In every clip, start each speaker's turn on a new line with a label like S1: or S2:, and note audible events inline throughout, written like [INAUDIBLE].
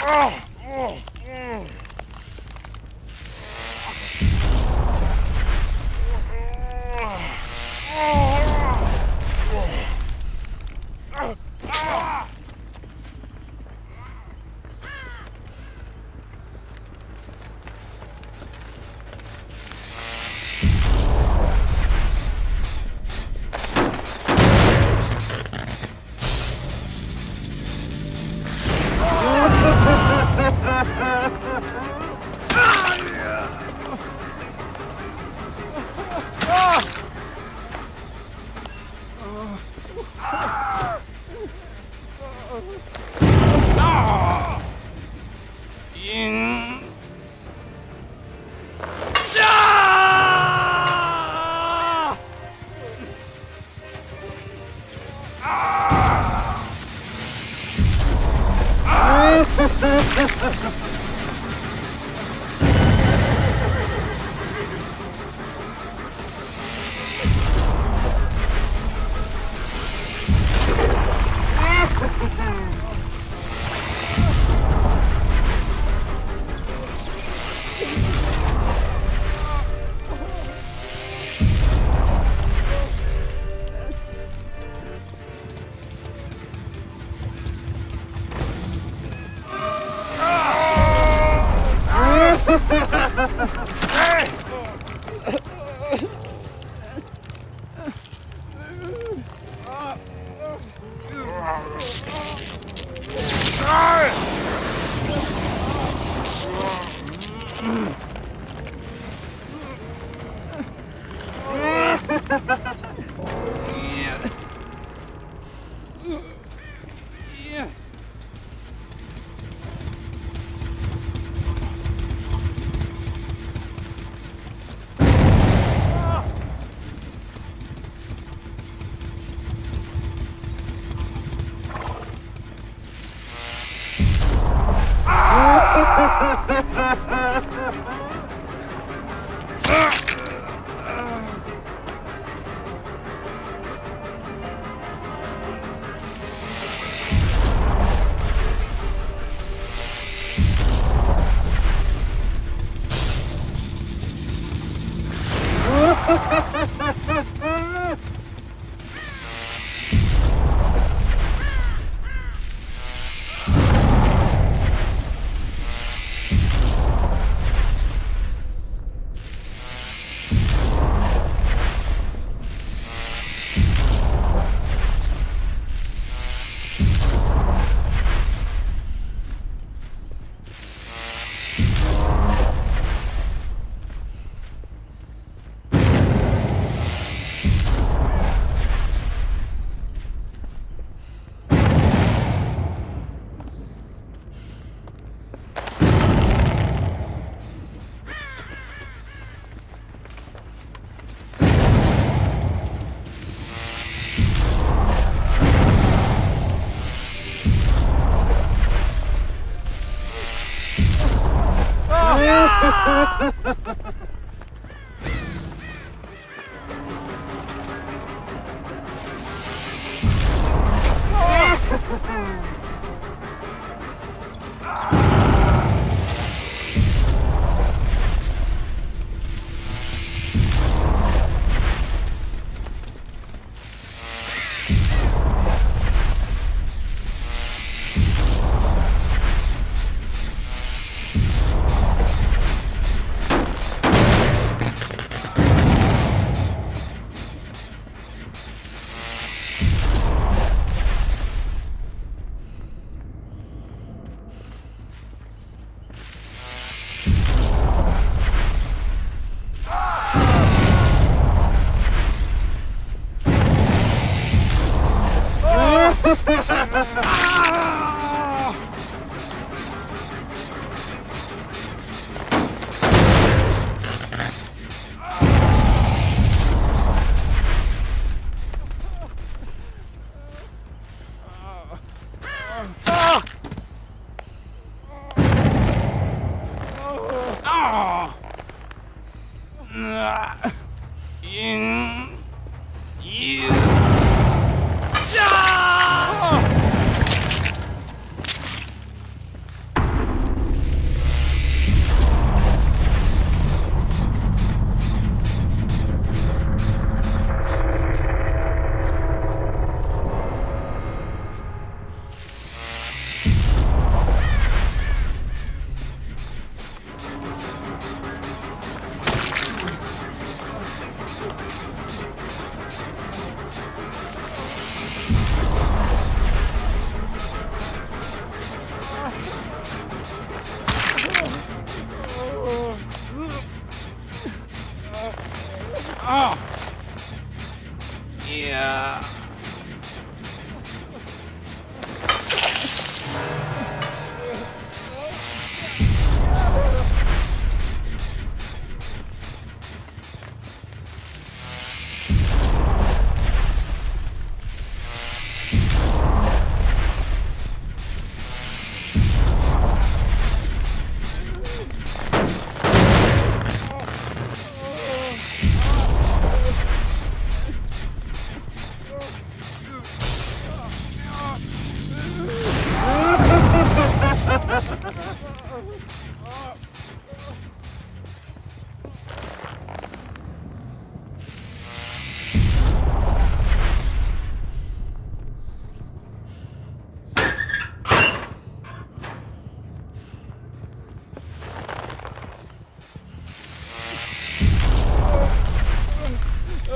S1: Oh, oh. Ah! Ah! Ha ha ha! Ah! [LAUGHS] Yeah.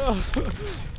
S1: [LAUGHS] Oh.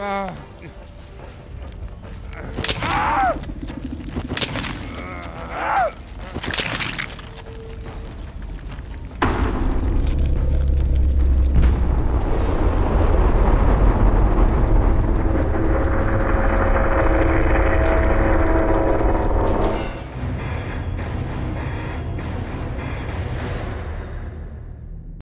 S1: 嗯